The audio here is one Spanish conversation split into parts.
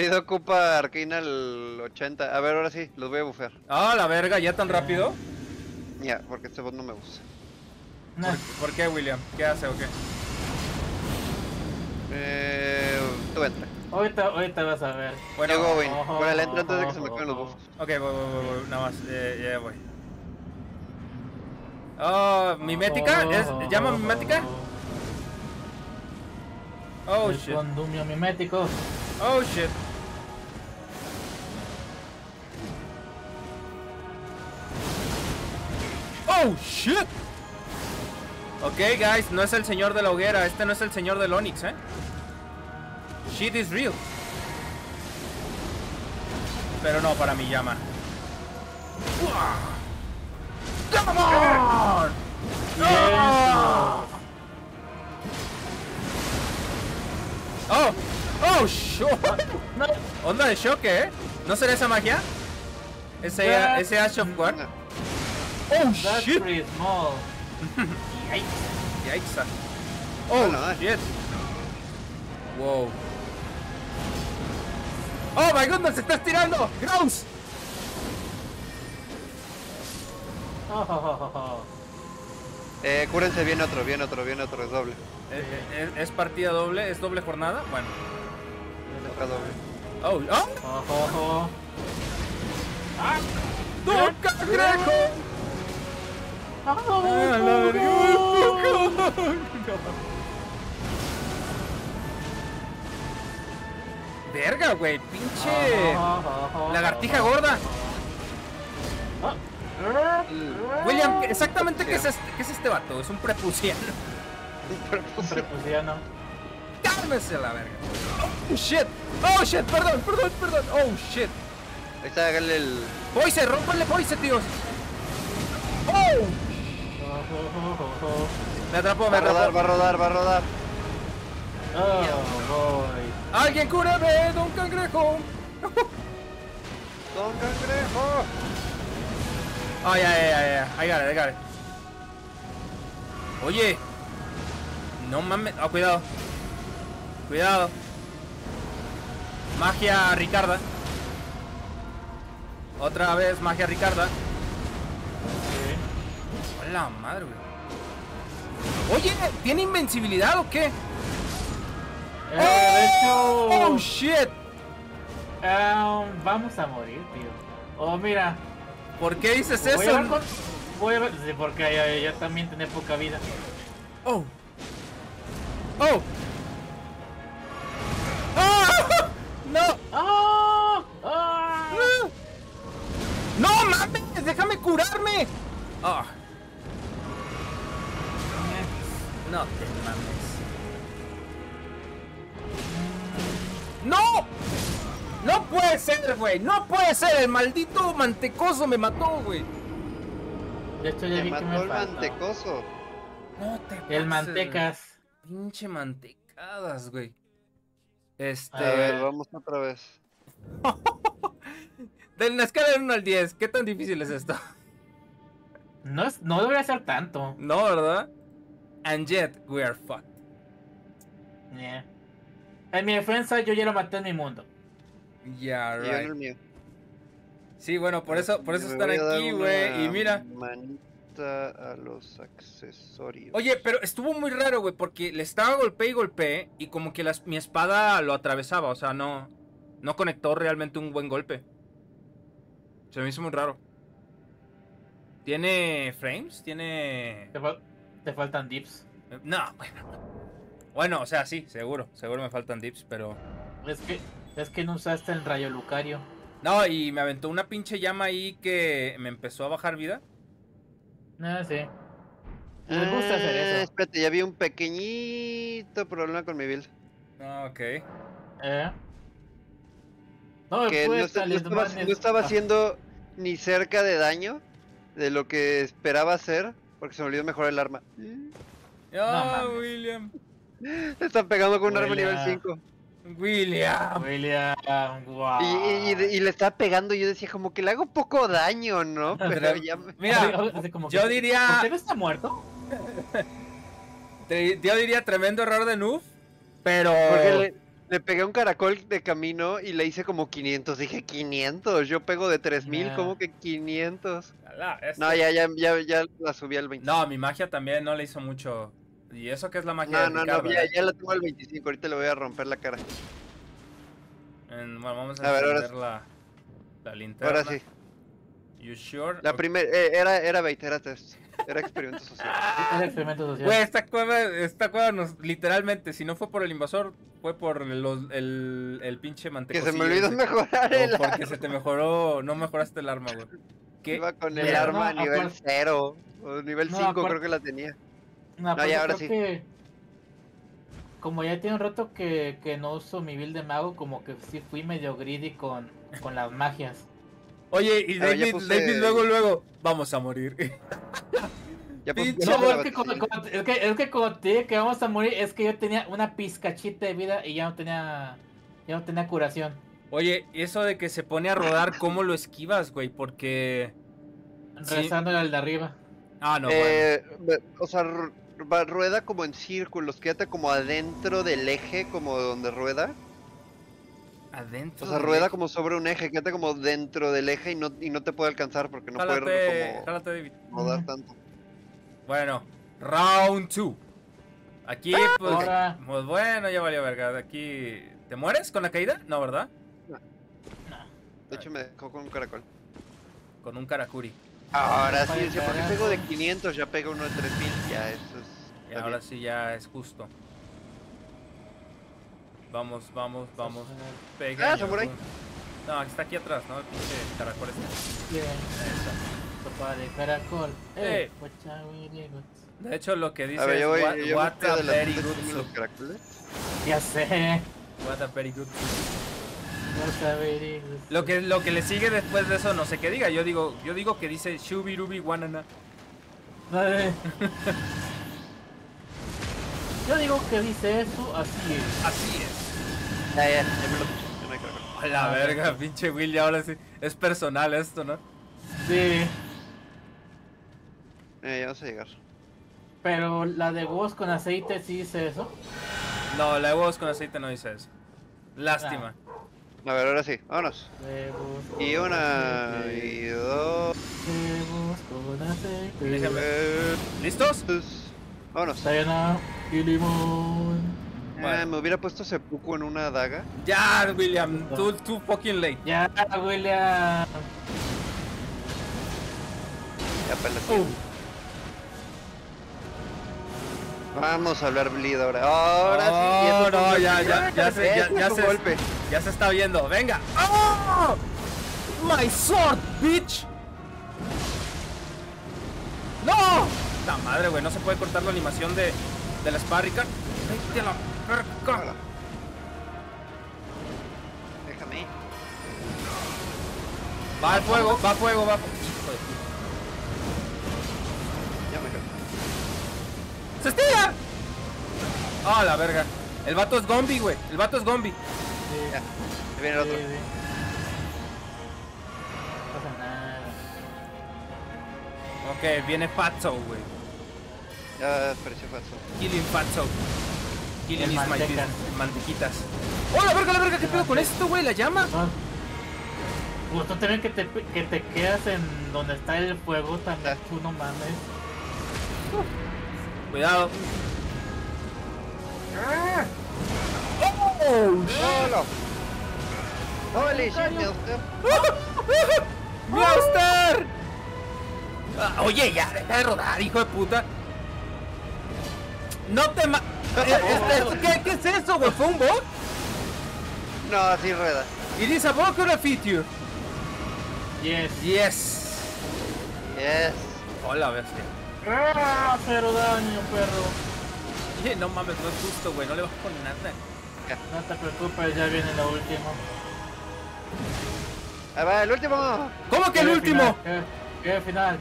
Pido ocupa Arcana al 80. A ver, ahora sí, los voy a bufear. Ah, la verga, ¿ya tan rápido? Ya, porque este bot no me gusta. No. ¿Por qué, William? ¿Qué hace o qué? Eh, tú entra. Ahorita, ahorita vas a ver. Bueno, Yo voy. ojo, Con el entra antes de que se me acaben los ojo. buffos. ok, voy, voy, voy, voy, nada más, eh, ya voy. Oh, ¿mimética? ¿Es, ¿Llama mimética? Oh, shit. Condumio mimético. Oh, shit. Oh, shit. Ok, guys, no es el señor de la hoguera. Este no es el señor del Onix, ¿eh? Shit is real. Pero no para mi llama. ¡Come on! ¡Oh! ¡Oh! ¡Oh, shit! No, Onda de choque, ¿eh? ¿No será esa magia? Ese, ese Ash of War. No. ¡Oh, that's shit! pretty small. Yikes. Oh, Bueno, eh. shit. Wow. Oh my goodness, se está estirando. Gross. Oh, oh, oh, oh. Eh, cúrense, viene otro, viene otro, viene otro, es doble. Eh, eh, ¿Es, partida doble? ¿Es doble jornada? Bueno. Toca doble. Oh, oh. Oh, oh, oh. ¡No, cangrejo! Oh, Ah, la verga. oh. Verga, güey, pinche. Lagartija gorda. William, exactamente qué es este, qué es este vato? Es un prepuciano. Un prepuciano. Cálmese la verga. Oh shit. Oh shit, perdón, perdón, perdón. Oh shit. Ahí está, hágale el. Poise, rómpanle Poise, tíos. Oh. Oh, oh. Me atrapó, Va me a rodar, atrapó. va a rodar, va a rodar. Oh, boy. Alguien cúrame, don cangrejo. ¡Don cangrejo! Oh, ya, ya, ya, ya. I got it, I got it. Oye. No mames. Oh, cuidado. Cuidado. Magia Ricarda. Otra vez magia Ricarda. Hola madre, güey. Oye, ¿tiene invencibilidad o qué? Eh, de hecho, Oh shit. um, vamos a morir, tío. Oh, mira. ¿Por qué dices Voy eso? con- Voy a ver. Sí, porque yo, yo también tenía poca vida. Oh. Oh. ¡Ah! No. ¡Oh! ¡Oh! ¡No mames! ¡Déjame curarme! Ah. No te mames. ¡No! ¡No puede ser, güey! ¡No puede ser! El maldito mantecoso me mató, güey. De hecho, ya Me vi que mató me el faltó. mantecoso. No te El pases, mantecas. güey. Pinche mantecadas, güey. Este. A ver, vamos otra vez. De la escala del 1 al 10, ¿qué tan difícil es esto? No, es, no debería ser tanto. No, ¿verdad? And yet, we are fucked. Yeah. En mi defensa, yo ya lo maté en mi mundo. Yeah, Y yo en right. el mío. Sí, bueno, por eso, por eso Me están aquí, güey. Y mira. Manita a los accesorios. Oye, pero estuvo muy raro, güey, porque le estaba golpe y golpe y como que las- mi espada lo atravesaba, o sea, no, no conectó realmente un buen golpe. Se me hizo muy raro. ¿Tiene frames? ¿Tiene...? Te, fal- te faltan dips. No, bueno. Bueno, o sea, sí, seguro, seguro me faltan dips, pero... Es que, es que no usaste el rayo Lucario. No, y me aventó una pinche llama ahí que me empezó a bajar vida. No, sí. Les gusta hacer Eh, eso. Espérate, ya vi un pequeñito problema con mi build. Ah, ok. ¿Eh? No, Que no, no estaba, no estaba Ah, haciendo ni cerca de daño de lo que esperaba hacer. Porque se me olvidó mejorar el arma. Ah. William. Le están pegando con un arma nivel William. 5. William. William, wow. Y, y- y- y le estaba pegando y yo decía como que le hago poco daño, ¿no? Pero Pero- ya me- Mira, como que, yo diría- ¿Usted no está muerto? te- yo diría tremendo error de noob, pero... Porque le, Le pegué un caracol de camino y le hice como 500. Dije 500. Yo pego de 3000, Nah. ¿cómo que 500? Ala, este- No, ya, ya, ya, ya la subí al 25. No, mi magia también no le hizo mucho. Y eso que es la magia No, de no, no, ya, ¿eh? ya la tengo al 25. Ahorita le voy a romper la cara. En- bueno, vamos a, A ver, ahora encender la, la linterna. Ahora sí. You sure? La Ok. primera, era, era bait, era test. Era experimento social. El experimento social. Güey, esta cueva, esta cueva nos, literalmente, si no fue por el invasor, fue por los- el, el pinche Que mantecocillo se me olvidó ese. mejorar O el porque arma. se te mejoró, no mejoraste el arma, güey. ¿Qué? Iba con el Mira, arma a no, nivel aparte- 0. O nivel No, 5 aparte- creo que la tenía. No, aparte ya, ahora sí. que como ya tiene un rato que, que no uso mi build de mago, como que sí fui medio greedy con, con las magias. Oye, y David, puse- David luego, luego, vamos a morir. Ya pues, No, es que, como, es, que, es que como te dije que vamos a morir, es que yo tenía una pizcachita de vida y ya no tenía ya no tenía curación. Oye, eso de que se pone a rodar, ¿cómo lo esquivas, güey? Porque... Sí. Rezándole al de arriba. Ah, no. Eh, o sea, va- rueda como en círculos, quédate como adentro del eje, como donde rueda. Adentro. O sea, rueda eje. como sobre un eje, quédate como dentro del eje y no, y no te puede alcanzar porque no puede Jálate, como jálate, David. rodar tanto. Bueno, round 2. Aquí, pues, Ahora. pues bueno, ya valió verga. Aquí, ¿te mueres con la caída? No, ¿verdad? De hecho, me dejó con un caracol. Con un karakuri. Ahora sí, sí, porque pego de 500, ya pega uno de 3000, ya eso es. Y ahora bien. sí ya es justo. Vamos, vamos, vamos. Pega. Ah, samurai. No, aquí está aquí atrás, ¿no? El pinche caracol este. Bien, Ahí está. De caracol. Eh. Good. De hecho, lo que dice A ver, es yo voy, what, yo what a very good soup. Ya sé. What a very good soup. Good. Lo que, lo que le sigue después de eso, no sé qué diga. Yo digo, yo digo que dice Shubirubi Wanana. Ay. Yo digo que dice eso, así es. Así es. Ya, ya, ya me lo puse. A la verga, pinche Will, ya ahora sí. Es personal esto, ¿no? Sí. Eh, ya vamos a llegar. Pero la de huevos con aceite sí dice eso. No, la de huevos con aceite no dice eso. Lástima. A ver, ahora sí, vámonos. Y una, aceite, y dos. Huevos con aceite. Déjame- eh, ¿Listos? pues, vámonos. Sayonara y limón. Eh, Bueno. me hubiera puesto seppuku en una daga. Ya, William, tú, tú fucking late. Ya, William. Ya para Vamos a hablar bleed ahora. Ahora sí. y eso Oh, no, ya, ya, ya se, ya, Ese ya se, golpe. ya se está viendo. Venga. ¡Oh! My sword, bitch. No. La madre, güey, no se puede cortar la animación de, de la espada, Ricard. Vete a la. Déjame. Va al fuego, va a fuego, va a fuego. ¡Se estira! Ah, la verga. El vato es Gombi, güey. El vato es Gombi. sí, Ya. Ahí viene el otro. sí. No pasa nada. Ok, viene Fatso, güey. Ya apareció falso. Killing Fatso. Killing is my mantecas. business. Mantequitas. ¡Oh, la verga, la verga! ¿Qué pedo con esto, güey? ¿La llama? Pues tú también que te, que te quedas en donde está el fuego también, Ah. tú no mames. Cuidado. ¡Solo! ¡Holy shit, Milster! ¡Miauster! Ah, oye, ya, deja de rodar, hijo de puta. No te ma... Eh, este, ¿qué, ¿Qué es eso, güey? ¿Fue un bot? No, así rueda. It is a bug or a feature? Yes. Yes. Yes. Hola, bestia. ¡Ah! Cero daño, perro. No mames, no es justo, güey. No le vas con nada. No te preocupes, ya viene lo último. Ahí va, el último. ¿Cómo que el último? final, jefe final.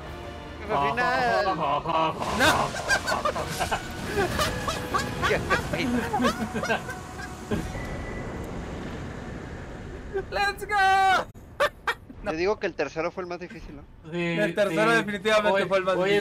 Al final. No. Let's go. Te digo que el tercero fue el más difícil, ¿no? Sí, El tercero sí. definitivamente Hoy- fue el más difícil.